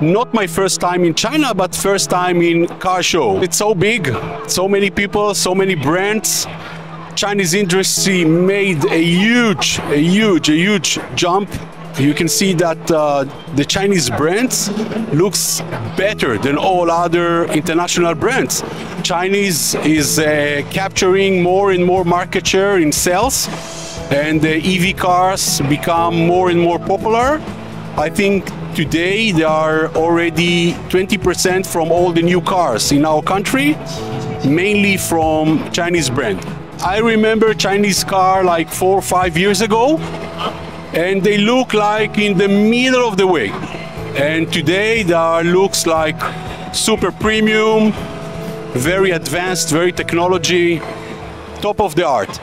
Not my first time in China, but first time in car show. It's so big, so many people, so many brands. Chinese industry made a huge, a huge, a huge jump. You can see that uh, the Chinese brands looks better than all other international brands. Chinese is uh, capturing more and more market share in sales, and the EV cars become more and more popular. I think today there are already 20% from all the new cars in our country, mainly from Chinese brand. I remember Chinese car like four or five years ago, and they look like in the middle of the way. And today there looks like super premium, very advanced, very technology, top of the art.